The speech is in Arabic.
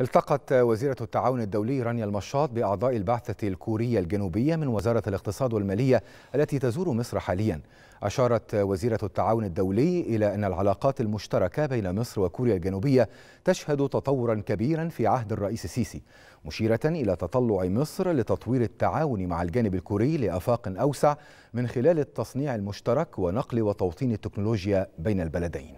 التقت وزيرة التعاون الدولي رانيا المشاط بأعضاء البعثة الكورية الجنوبية من وزارة الاقتصاد والمالية التي تزور مصر حاليا. أشارت وزيرة التعاون الدولي إلى أن العلاقات المشتركة بين مصر وكوريا الجنوبية تشهد تطورا كبيرا في عهد الرئيس السيسي مشيرة إلى تطلع مصر لتطوير التعاون مع الجانب الكوري لآفاق أوسع من خلال التصنيع المشترك ونقل وتوطين التكنولوجيا بين البلدين.